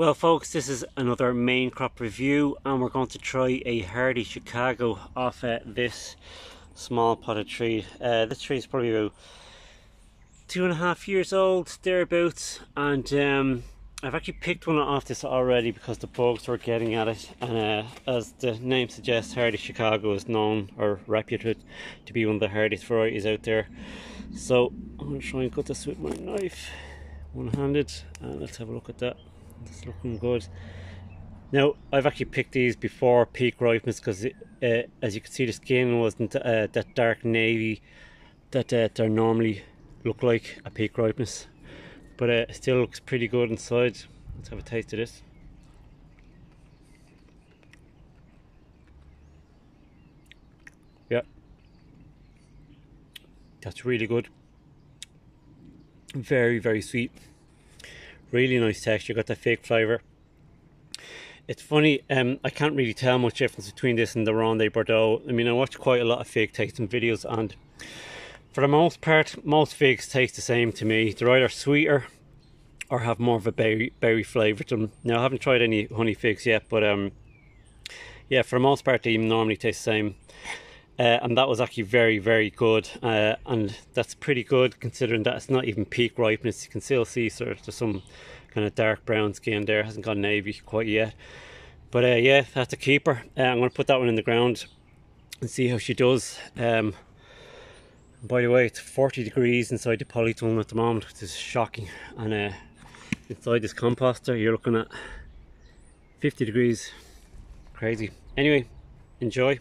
Well folks, this is another main crop review and we're going to try a hardy Chicago off uh, this small potted tree. Uh, this tree is probably about two and a half years old, thereabouts, and um, I've actually picked one off this already because the bugs were getting at it and uh, as the name suggests, hardy Chicago is known or reputed to be one of the hardest varieties out there. So I'm going to try and cut this with my knife, one-handed, and let's have a look at that. It's looking good. Now, I've actually picked these before peak ripeness because, uh, as you can see, the skin wasn't uh, that dark navy that uh, they normally look like at peak ripeness. But uh, it still looks pretty good inside. Let's have a taste of this. Yeah. That's really good. Very, very sweet really nice texture got the fig flavour it's funny um, I can't really tell much difference between this and the Ronde Bordeaux. I mean I watch quite a lot of fig tasting videos and for the most part most figs taste the same to me. They're either sweeter or have more of a berry berry flavour to them now I haven't tried any honey figs yet but um yeah for the most part they normally taste the same uh, and that was actually very very good. Uh, and that's pretty good considering that it's not even peak ripeness. You can still see sort of there's some kind of dark brown skin there. Hasn't gone navy quite yet. But uh, yeah that's a keeper. Uh, I'm going to put that one in the ground and see how she does. Um, by the way it's 40 degrees inside the polytunnel at the moment which is shocking. And uh, inside this composter you're looking at 50 degrees. Crazy. Anyway enjoy